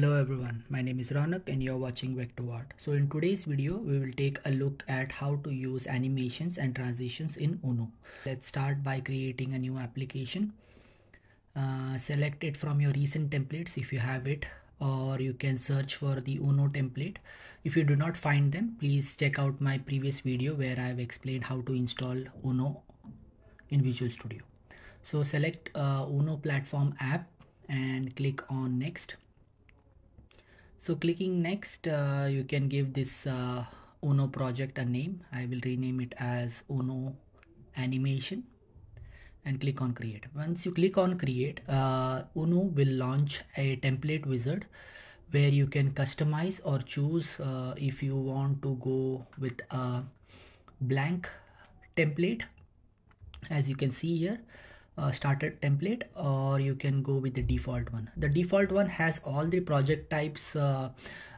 Hello everyone, my name is Ronak and you're watching VectoArt. So in today's video, we will take a look at how to use animations and transitions in Uno. Let's start by creating a new application. Uh, select it from your recent templates if you have it or you can search for the Uno template. If you do not find them, please check out my previous video where I have explained how to install Uno in Visual Studio. So select uh, Uno platform app and click on next so clicking next uh, you can give this uh, uno project a name. I will rename it as uno animation and click on create. Once you click on create uh, uno will launch a template wizard where you can customize or choose uh, if you want to go with a blank template. As you can see here uh, started template or you can go with the default one. The default one has all the project types uh,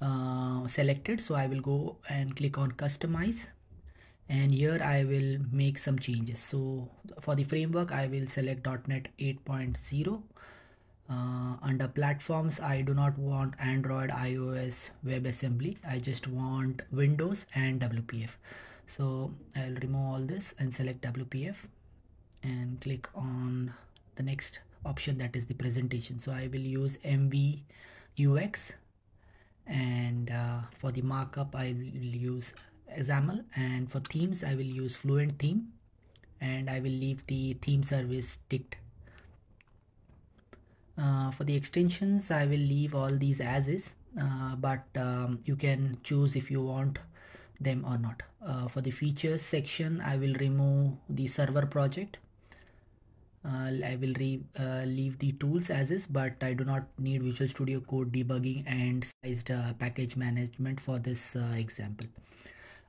uh, selected. So I will go and click on customize. And here I will make some changes. So for the framework I will select .NET 8.0 uh, under platforms I do not want Android iOS WebAssembly. I just want Windows and WPF so I'll remove all this and select WPF and click on the next option that is the presentation. So I will use MV UX and uh, for the markup I will use XAML and for themes I will use Fluent theme and I will leave the theme service ticked. Uh, for the extensions I will leave all these as is uh, but um, you can choose if you want them or not. Uh, for the features section I will remove the server project I will uh, leave the tools as is but I do not need Visual Studio Code debugging and sized uh, package management for this uh, example.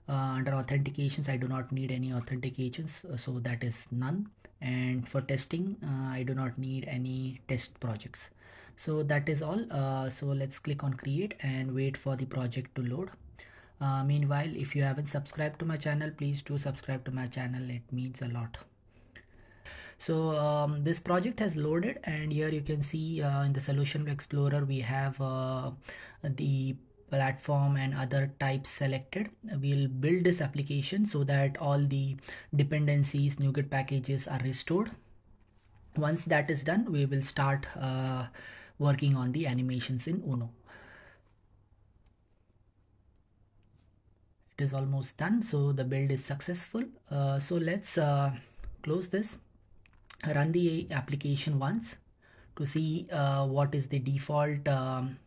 Uh, under authentications I do not need any authentications uh, so that is none and for testing I do not need any test projects. So that is all. so let's click on create and wait for the project to load. meanwhile if you haven't subscribed to my channel please do subscribe to my channel it means a lot so um, this project has loaded and here you can see uh, in the solution explorer we have uh, the platform and other types selected. We'll build this application so that all the dependencies NuGet packages are restored. Once that is done we will start uh, working on the animations in uno. It is almost done so the build is successful. Uh, so let's uh, close this run the application once to see uh, what is the default um,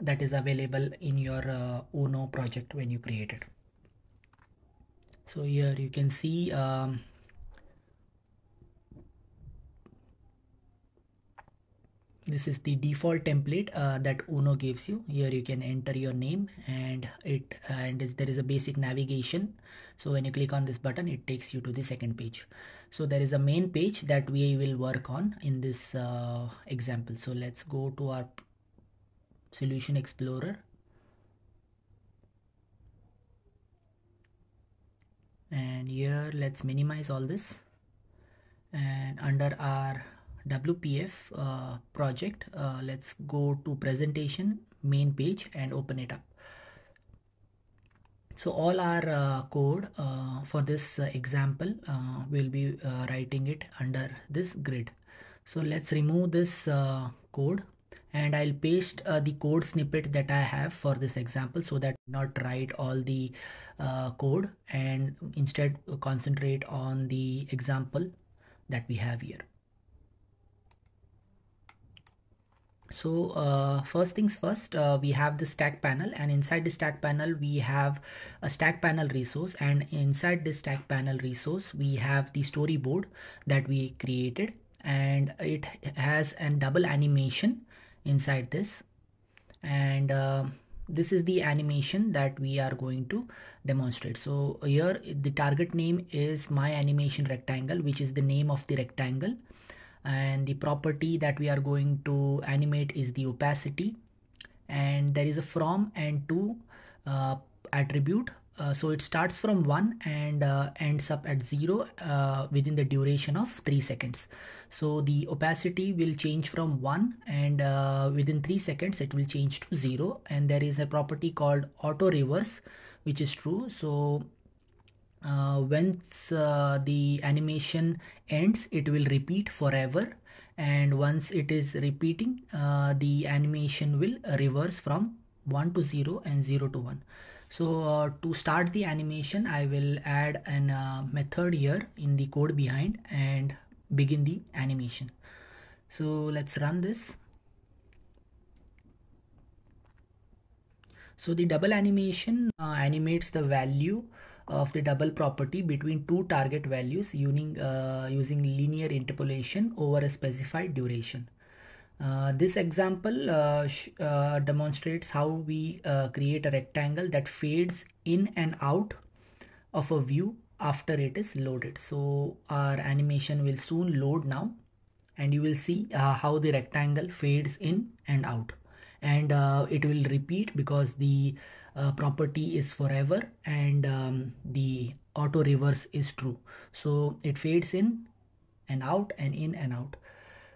that is available in your uh, Uno project when you create it. So here you can see um, this is the default template uh, that uno gives you. Here you can enter your name and it and there is a basic navigation. So when you click on this button it takes you to the second page. So there is a main page that we will work on in this uh, example. So let's go to our solution explorer. And here let's minimize all this. And under our WPF uh, project, uh, let's go to presentation main page and open it up. So all our uh, code uh, for this uh, example, uh, we'll be writing it under this grid. So let's remove this code and I'll paste the code snippet that I have for this example so that not write all the code and instead concentrate on the example that we have here. So uh, first things first uh, we have the stack panel and inside the stack panel we have a stack panel resource and inside the stack panel resource we have the storyboard that we created and it has a double animation inside this. And uh, this is the animation that we are going to demonstrate. So here the target name is my animation rectangle which is the name of the rectangle and the property that we are going to animate is the opacity. And there is a from and to uh, attribute. Uh, so it starts from 1 and uh, ends up at 0 uh, within the duration of 3 seconds. So the opacity will change from 1 and uh, within 3 seconds it will change to 0 and there is a property called auto reverse which is true. So uh, once uh, the animation ends it will repeat forever. And once it is repeating the animation will reverse from 1 to 0 and 0 to 1 so uh, to start the animation I will add an uh, method here in the code behind and begin the animation. So let's run this. So the double animation uh, animates the value of the double property between two target values using, uh, using linear interpolation over a specified duration uh, this example uh, uh, demonstrates how we uh, create a rectangle that fades in and out of a view after it is loaded. So our animation will soon load now and you will see uh, how the rectangle fades in and out and it will repeat because the property is forever and um, the auto reverse is true. So it fades in and out and in and out.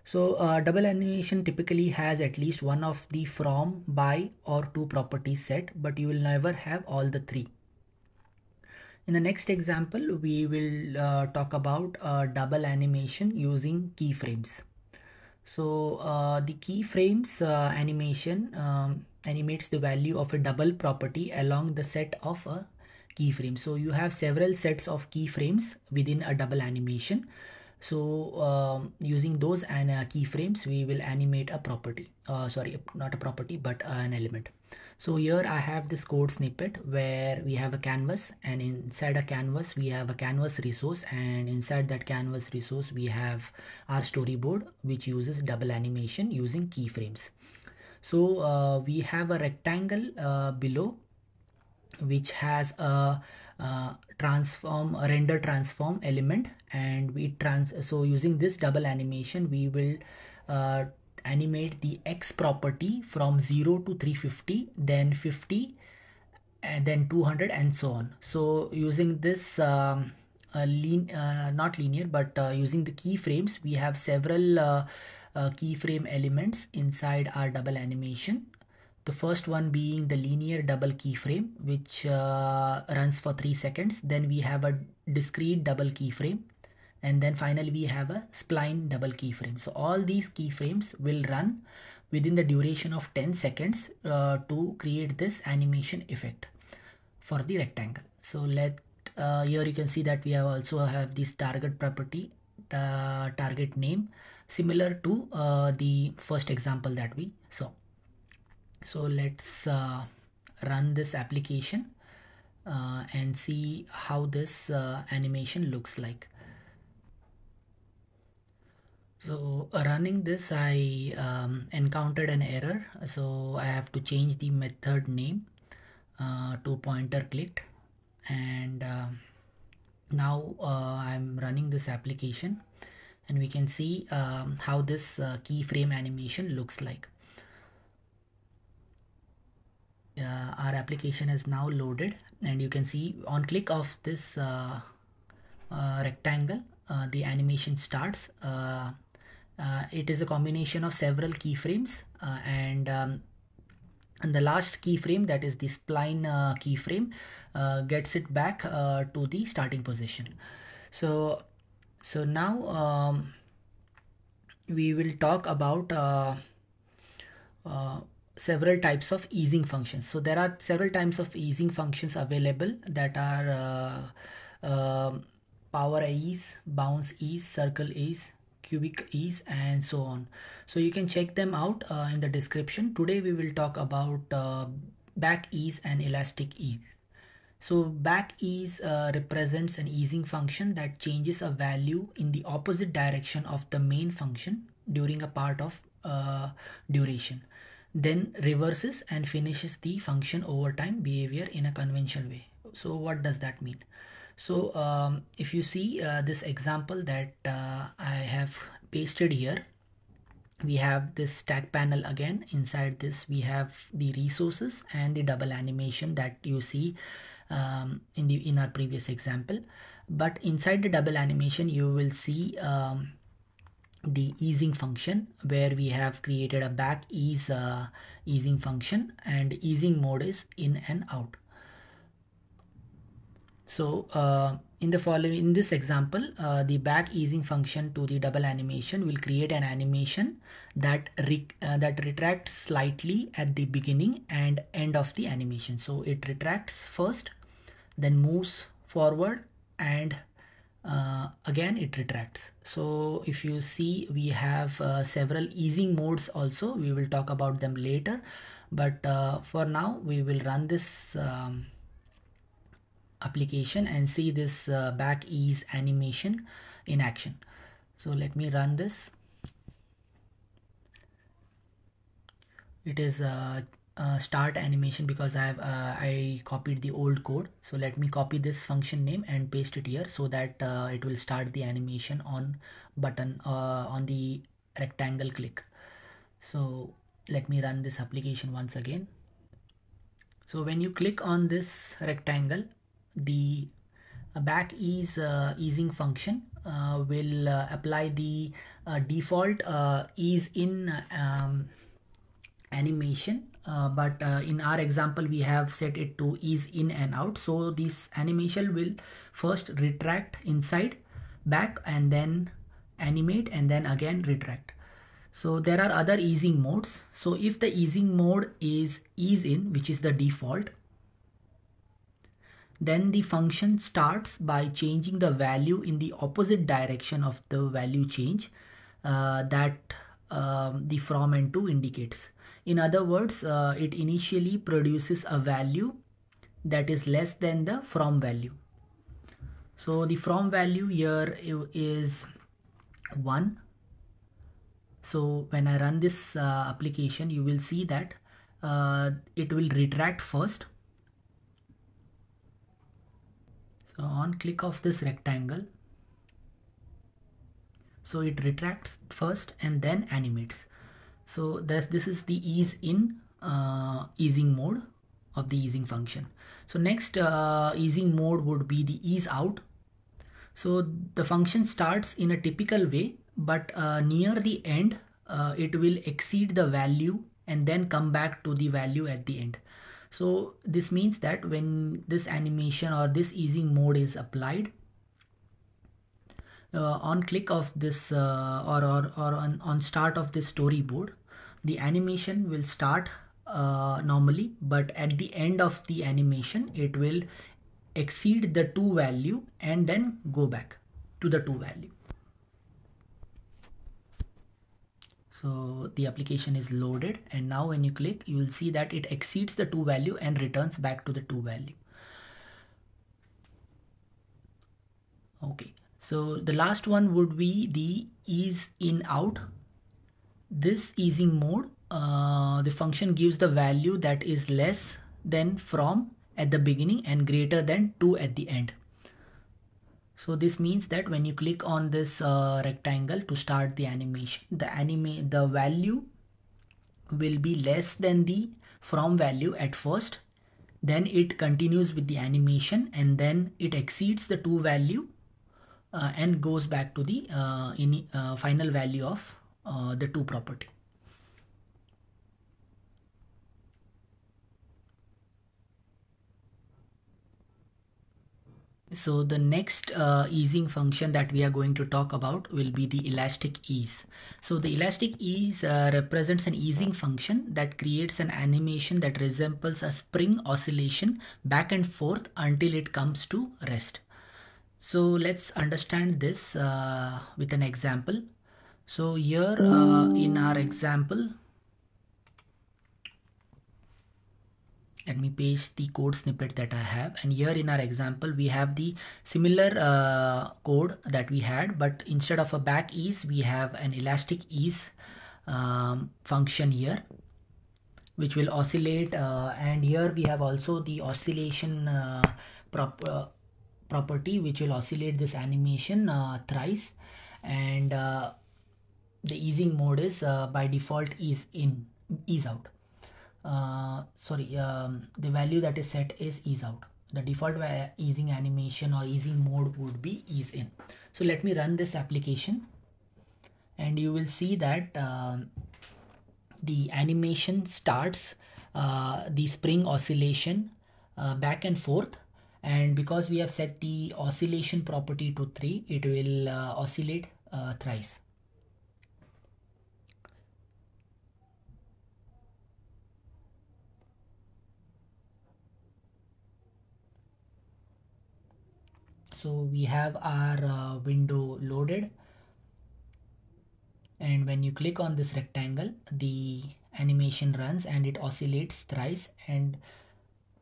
So uh, double animation typically has at least one of the from, by or to properties set, but you will never have all the three. In the next example, we will uh, talk about uh, double animation using keyframes. So uh, the keyframes uh, animation um, animates the value of a double property along the set of a keyframe. So you have several sets of keyframes within a double animation. So um, using those and uh, keyframes we will animate a property. Uh, sorry not a property but uh, an element so here I have this code snippet where we have a canvas and inside a canvas we have a canvas resource and inside that canvas resource we have our storyboard which uses double animation using keyframes. So uh, we have a rectangle uh, below which has a uh, transform render transform element and we trans so using this double animation we will uh, animate the x property from 0 to 350 then 50 and then 200 and so on. So using this um, uh, lean uh, not linear but uh, using the keyframes we have several uh, uh, keyframe elements inside our double animation. The first one being the linear double keyframe which uh, runs for 3 seconds. Then we have a discrete double keyframe and then finally we have a spline double keyframe. So all these keyframes will run within the duration of 10 seconds uh, to create this animation effect for the rectangle. So let uh, here you can see that we have also have this target property uh, target name similar to uh, the first example that we saw. So let's uh, run this application and see how this animation looks like so running this I um, encountered an error. So I have to change the method name uh, to pointer clicked. And uh, now uh, I'm running this application. And we can see um, how this keyframe animation looks like. Uh, our application is now loaded. And you can see on click of this uh, uh, rectangle uh, the animation starts. Uh, uh, it is a combination of several keyframes and um, and the last keyframe that is the spline keyframe gets it back to the starting position so so now um, we will talk about several types of easing functions. So there are several types of easing functions available that are uh, uh, power ease, bounce ease, circle ease, cubic ease and so on. So you can check them out uh, in the description. Today we will talk about uh, back ease and elastic ease. So back ease uh, represents an easing function that changes a value in the opposite direction of the main function during a part of uh, duration then reverses and finishes the function over time behavior in a conventional way. So what does that mean? So um, if you see uh, this example that uh, I have pasted here, we have this stack panel again. Inside this we have the resources and the double animation that you see um, in the in our previous example. But inside the double animation you will see um, the easing function where we have created a back ease uh, easing function. And easing mode is in and out so uh, in the following in this example uh, the back easing function to the double animation will create an animation that re uh, that retracts slightly at the beginning and end of the animation. So it retracts first then moves forward and uh, again it retracts. So if you see we have uh, several easing modes also. We will talk about them later. But uh, for now we will run this um, application and see this uh, back ease animation in action. So let me run this. It is a, uh, start animation because I have uh, I copied the old code. So let me copy this function name and paste it here so that uh, it will start the animation on button uh, on the rectangle click. So let me run this application once again. So when you click on this rectangle the back ease uh, easing function uh, will apply the default ease in um, animation. Uh, but uh, in our example we have set it to ease in and out. So this animation will first retract inside back and then animate and then again retract. So there are other easing modes. So if the easing mode is ease in which is the default then the function starts by changing the value in the opposite direction of the value change uh, that um, the from and to indicates in other words, uh, it initially produces a value that is less than the from value. So the from value here is 1. So when I run this uh, application, you will see that uh, it will retract first. So on click of this rectangle, so it retracts first and then animates. So this this is the ease in uh, easing mode of the easing function. So next uh, easing mode would be the ease out. So the function starts in a typical way but uh, near the end uh, it will exceed the value and then come back to the value at the end so this means that when this animation or this easing mode is applied uh, on click of this uh, or, or, or on, on start of this storyboard the animation will start uh, normally but at the end of the animation it will exceed the 2 value and then go back to the 2 value so the application is loaded and now when you click you will see that it exceeds the 2 value and returns back to the 2 value okay so the last one would be the ease in out. This easing mode, uh, the function gives the value that is less than from at the beginning and greater than 2 at the end. So this means that when you click on this uh, rectangle to start the animation, the anime the value will be less than the from value at first. Then it continues with the animation and then it exceeds the 2 value uh, and goes back to the uh, in, uh, final value of uh, the two property. So the next uh, easing function that we are going to talk about will be the elastic ease. So the elastic ease uh, represents an easing function that creates an animation that resembles a spring oscillation back and forth until it comes to rest. So let's understand this uh, with an example. So here uh, in our example, let me paste the code snippet that I have. And here in our example we have the similar uh, code that we had but instead of a back ease we have an elastic ease um, function here which will oscillate uh, and here we have also the oscillation uh, prop uh, property which will oscillate this animation uh, thrice. And uh, the easing mode is by default is in ease out uh, sorry um, the value that is set is ease out. The default easing animation or easing mode would be ease in. So let me run this application and you will see that um, the animation starts uh, the spring oscillation uh, back and forth. And because we have set the oscillation property to 3 it will uh, oscillate uh, thrice so we have our uh, window loaded. And when you click on this rectangle the animation runs and it oscillates thrice and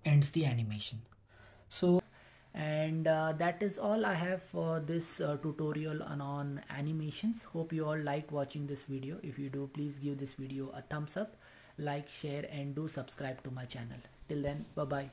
ends the animation. So and uh, that is all i have for this uh, tutorial on, on animations. Hope you all liked watching this video. If you do please give this video a thumbs up like share and do subscribe to my channel. Till then bye bye